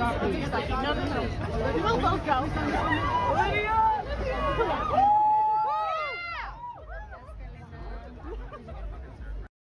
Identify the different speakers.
Speaker 1: That's. No, no, no. We'll both go.